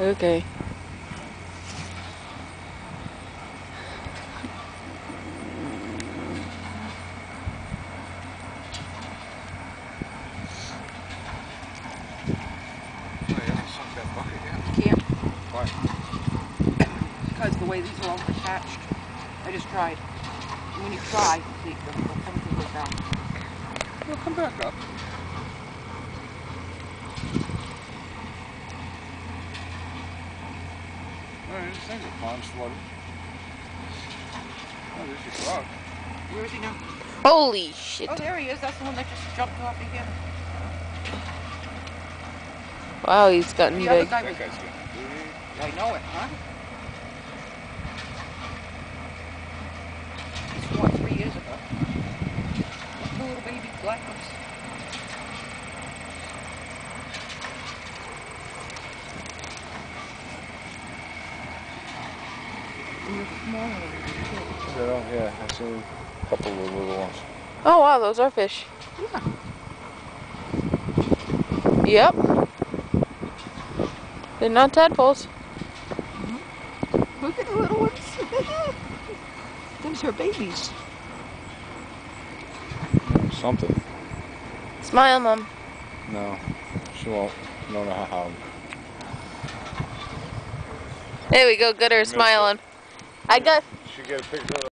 Okay. Yeah, sunk that bucket in. Can't, Why? because the way these are all attached. I just tried. And when you try, they, they'll they'll come to go down. Well, come back up. I didn't think the pond's. Oh, there's your frog. Where is he now? Holy shit. Oh, there he is. That's the one that just jumped off again. Wow, he's gotten The other big. guy That was. guy's getting. I know it, huh? He swam three years ago. The little baby black ones. And you're smaller than me, Yeah, yeah, I've seen a couple of little ones. Oh wow, those are fish. Yeah. Yep. They're not tadpoles. Mm-hmm. Look at the little ones. Those are babies. Something. Smile, Mom. No, she won't. No, no, how. There we go. Good her smiling. I got. She get a picture